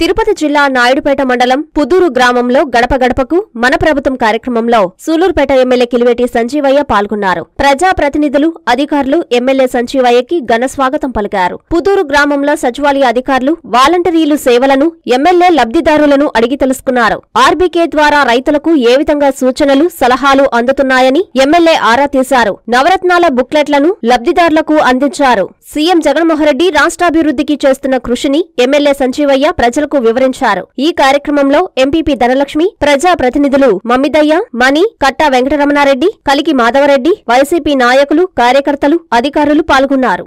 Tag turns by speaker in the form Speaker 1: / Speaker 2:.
Speaker 1: తిరుపతి జిల్లా నాయుడుపేట మండలం పుదూరు గ్రామంలో గడప గడపకు మన ప్రభుత్వం కార్యక్రమంలో సూలూరుపేట ఎమ్మెల్యే కిలివేటి సంజీవయ్య పాల్గొన్నారు. ప్రజా ప్రతినిధులు అధికారులు ఎమ్మెల్యే సంజీవయ్యకి ఘన స్వాగతం పలికారు. పుదూరు గ్రామంలో సచివాలయ అధికారులు వాలంటీర్లు సేవలను ఎమ్మెల్యే లబ్ధిదారులను అడిగి తెలుసుకున్నారు. ఆర్బీకే ద్వారా రైతులకు ఏ విధంగా సూచనలు సలహాలు అందుతున్నాయని ఎమ్మెల్యే ఆరా తీశారు. నవరత్నాల బుక్లెట్లను లబ్ధిదారులకు అందించారు. సీఎం జగన్మోహన్రెడ్డి రాష్ట్రాభివృద్ధికి చేస్తున్న కృషిని ఎమ్మెల్యే సంజీవయ్య ప్రజలకు వివరించారు. ఈ కార్యక్రమంలో ఎంపీపీ ధనలక్ష్మి ప్రజా ప్రతినిధులు మమ్మిదయ్య మణి కట్టా వెంకటరమణారెడ్డి కలికి మాధవరెడ్డి వైసీపీ నాయకులు కార్యకర్తలు అధికారులు పాల్గొన్నారు.